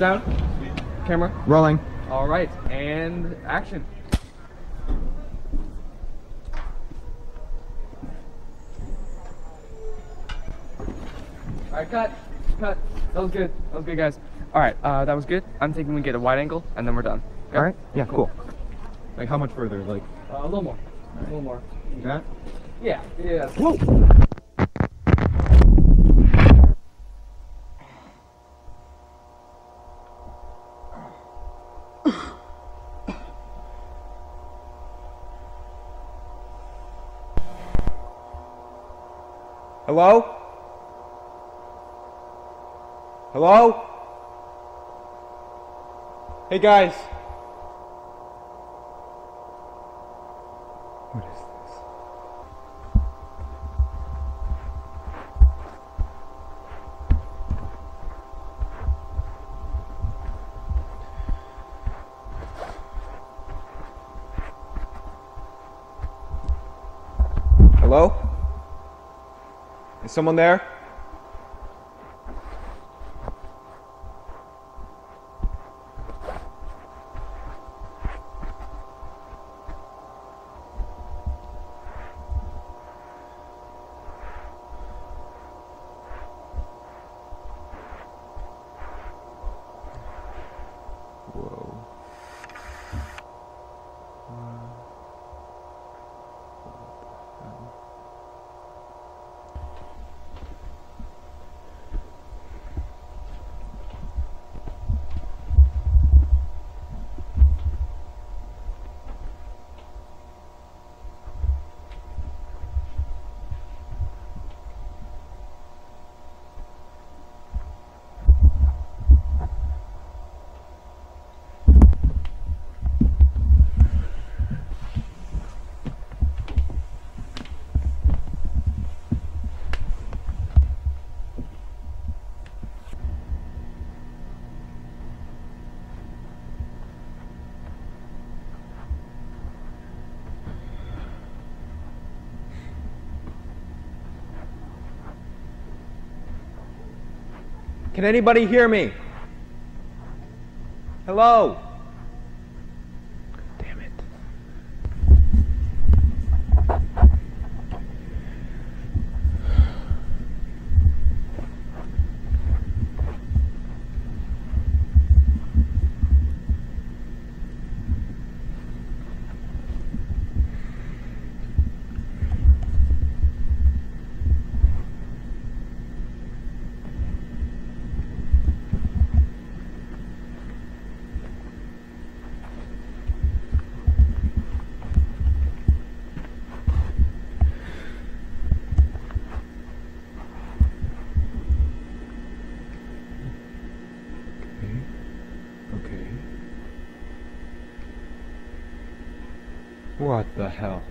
Sound? Camera? Rolling. All right, and action. All right, cut, cut. That was good. That was good, guys. All right, uh, that was good. I'm thinking we get a wide angle, and then we're done. Okay? All right. Yeah. Cool. Like how much further? Like Uh, a little more. A little more. that? Yeah. Yeah. Whoa. Hello? Hello? Hey guys. What is this? Hello? Is someone there? Can anybody hear me? Hello? What the hell?